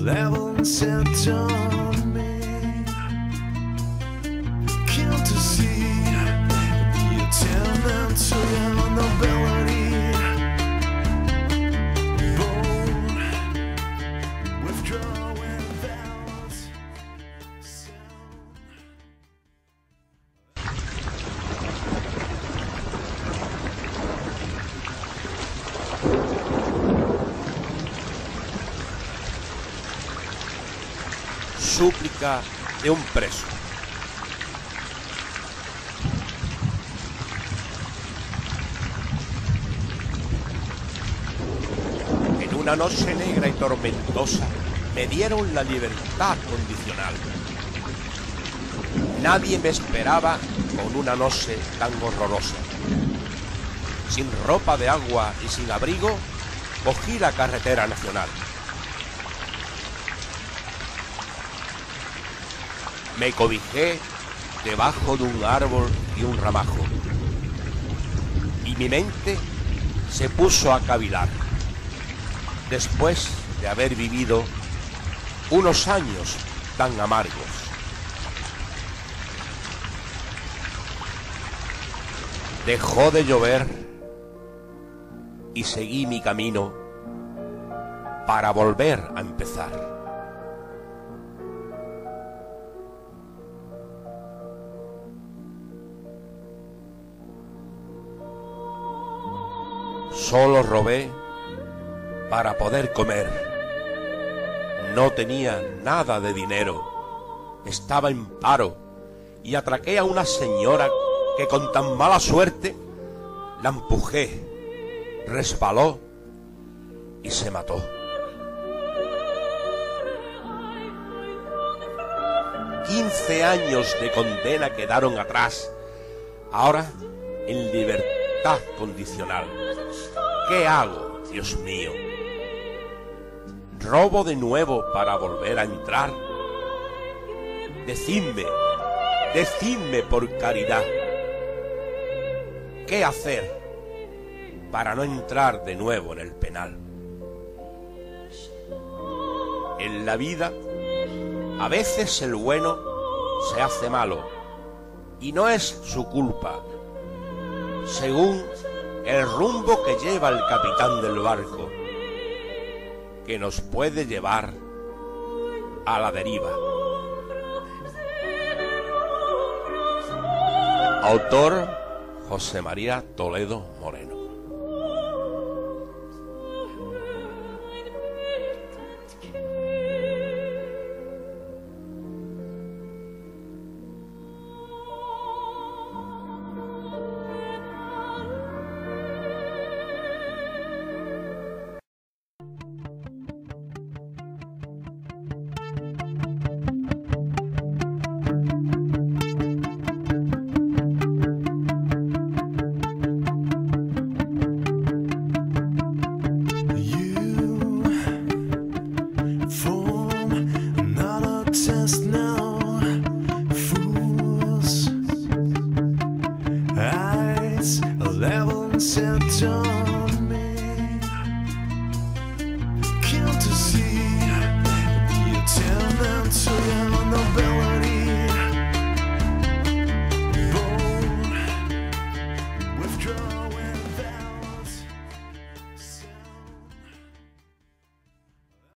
level and symptom. Súplica de un preso. En una noche negra y tormentosa me dieron la libertad condicional. Nadie me esperaba con una noche tan horrorosa. Sin ropa de agua y sin abrigo, cogí la carretera nacional. Me cobijé debajo de un árbol y un ramajo. Y mi mente se puso a cavilar. Después de haber vivido unos años tan amargos. Dejó de llover y seguí mi camino para volver a empezar. Solo robé para poder comer. No tenía nada de dinero. Estaba en paro y atraqué a una señora que con tan mala suerte la empujé, resbaló y se mató. Quince años de condena quedaron atrás, ahora en libertad condicional. ¿Qué hago, Dios mío? ¿Robo de nuevo para volver a entrar? Decidme, decidme por caridad. ¿Qué hacer para no entrar de nuevo en el penal? En la vida, a veces el bueno se hace malo y no es su culpa, según el rumbo que lleva el capitán del barco, que nos puede llevar a la deriva. Autor José María Toledo Moreno. some